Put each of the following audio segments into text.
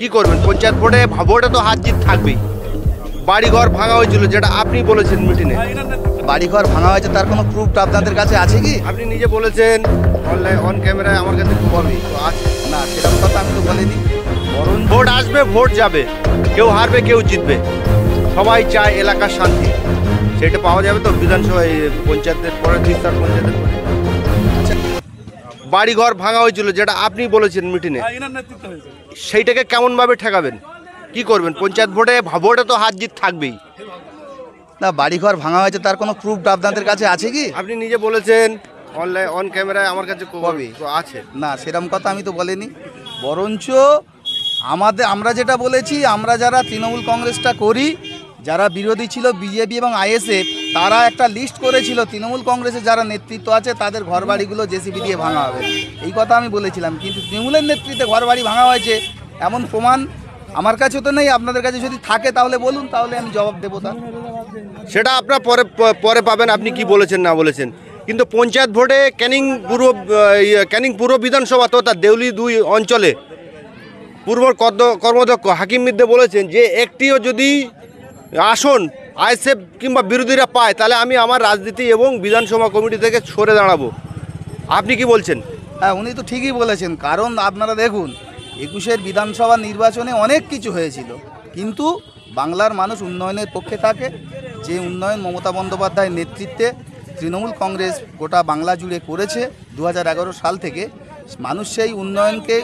কি করবেন? পঞ্চায়েত ভোটে ভোটে তো হাত জিত থাকবেই। বাড়িঘর ভাঙা হয়েছিল যেটা আপনি বলেছেন মিটিংয়ে। বাড়িঘর ভাঙা হয়েছে তার কোনো প্রুফ আপনাদের কাছে আছে কি? আপনি নিজে বলেছেন অনলাইন অন ক্যামেরায় আমার কাছে তো আছে। না সেরকম কথা আমি তো বলিনি। বরং ভোট আসবে ভোট যাবে। কেউ হারবে কেউ জিতবে। সবাই চায় এলাকার শান্তি। সেটা পাওয়া যাবে তো বিধানসভায় পঞ্চায়েতের পরে তিস্তার পঞ্চায়েতের পরে। বাড়িঘর ভাঙা হয়েছিল যেটা আপনি বলেছেন মিটিংয়ে। সেইটাকে কেমনভাবে ঠেকাবেন? কি করবেন? পঞ্চায়েত ভোটে ভোটে তো হাত জিত থাকবেই। না বাড়িঘর ভাঙা হয়েছে তার কোনো প্রুফ আপনাদের কাছে আছে কি? আপনি নিজে বলেছেন অনলাইন অন ক্যামেরায় আমার কাছে কবি তো আছে। না সেরকম কথা আমি তো বলিনি। বরঞ্চ আমাদের আমরা যেটা বলেছি আমরা যারা তৃণমূল কংগ্রেসটা করি যারা বিরোধী ছিল বিজেপি এবং আইএসএফ তারা একটা লিস্ট করেছিল তৃণমূল কংগ্রেসের যারা নেতৃত্ব আছে তাদের ঘরবাড়িগুলো জেসিবি দিয়ে ভাঙা হবে। এই কথা আমি বলেছিলাম কিন্তু তৃণমূলের নেতৃত্বে ঘরবাড়ি ভাঙা হয়েছে এমন প্রমাণ আমার কাছে তো নেই আপনাদের কাছে যদি থাকে তাহলে বলুন তাহলে আমি জবাব দেবো তার। সেটা আপনার পরে পরে পাবেন আপনি কি বলেছেন না বলেছেন। কিন্তু পঞ্চায়েত ভোটে ক্যানিং পূর্ব ইয়ে, ক্যানিং পূর্ব বিধানসভা তথা দেউলি দুই অঞ্চলে পূর্ব কর্মদক্ষ হাকিম মিদ্দে বলেছেন যে একটিও যদি আসন আইসেফ কিংবা বিরোধীরা পায়, তাহলে আমি আমার রাজনীতি এবং বিধানসভা কমিটি থেকে সরে দাঁড়াবো। আপনি কি বলছেন? হ্যাঁ উনি তো ঠিকই বলেছেন, কারণ আপনারা দেখুন, একুশের বিধানসভা নির্বাচনে অনেক কিছু হয়েছিল, কিন্তু বাংলার মানুষ উন্নয়নের পক্ষে থাকে, যে উন্নয়ন মমতা বন্দ্যোপাধ্যায়ের নেতৃত্বে তৃণমূল কংগ্রেস গোটা বাংলা জুড়ে করেছে দু হাজার এগারো সাল থেকে, মানুষ সেই উন্নয়নকে,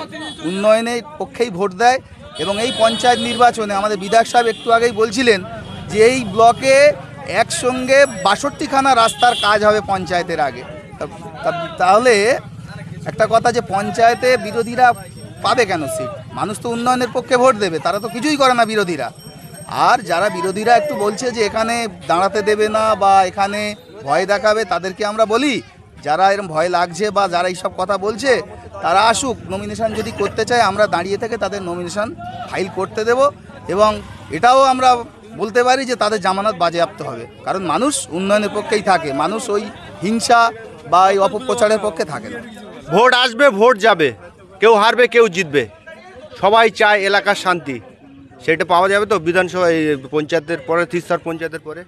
উন্নয়নের পক্ষেই ভোট দেয় এবং এই পঞ্চায়েত নির্বাচনে আমাদের বিধায়ক সাহেব একটু আগেই বলছিলেন যে এই ব্লকে একসঙ্গে বাষট্টিখানা রাস্তার কাজ হবে পঞ্চায়েতের আগে। তাহলে একটা কথা যে পঞ্চায়েতে বিরোধীরা পাবে কেন সিট? মানুষ তো উন্নয়নের পক্ষে ভোট দেবে, তারা তো কিছুই করে না বিরোধীরা। আর যারা বিরোধীরা একটু বলছে যে এখানে দাঁড়াতে দেবে না বা এখানে ভয় দেখাবে, তাদেরকে আমরা বলি, যারা এরকম ভয় লাগছে বা যারা এইসব কথা বলছে, তারা আসুক নমিনেশন যদি করতে চায়, আমরা দাঁড়িয়ে থেকে তাদের নমিনেশন ফাইল করতে দেব এবং এটাও আমরা বলতে পারি যে তাদের জামানত বাজেয়াপ্ত হবে। কারণ মানুষ উন্নয়নের পক্ষেই থাকে মানুষ ওই হিংসা বা এই অপপ্রচারের পক্ষে থাকে না। ভোট আসবে ভোট যাবে কেউ হারবে কেউ জিতবে। সবাই চায় এলাকার শান্তি। সেটা পাওয়া যাবে তো বিধানসভা এই পঞ্চায়েতের পরে তিস্তার পঞ্চায়েতের পরে।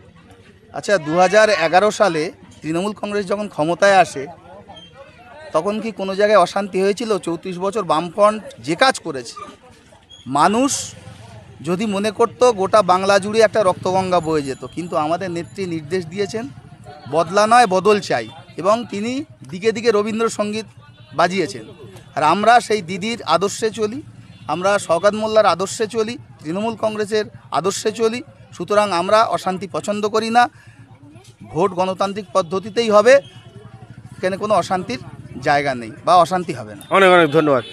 আচ্ছা দু হাজার এগারো সালে তৃণমূল কংগ্রেস যখন ক্ষমতায় আসে তখন কি কোনো জায়গায় অশান্তি হয়েছিল? চৌত্রিশ বছর বামফ্রন্ট যে কাজ করেছে মানুষ যদি মনে করতো গোটা বাংলা জুড়ে একটা রক্তগঙ্গা বয়ে যেত, কিন্তু আমাদের নেত্রী নির্দেশ দিয়েছেন, বদলা নয়, বদল চাই। এবং তিনি দিকে দিকে রবীন্দ্রসঙ্গীত বাজিয়েছেন। আর আমরা সেই দিদির আদর্শে চলি, আমরা শওকাত মোল্লার আদর্শে চলি, তৃণমূল কংগ্রেসের আদর্শে চলি, সুতরাং আমরা অশান্তি পছন্দ করি না। ভোট গণতান্ত্রিক পদ্ধতিতেই হবে এখানে কোনো অশান্তির জায়গা নেই বা অশান্তি হবে না। অনেক অনেক ধন্যবাদ।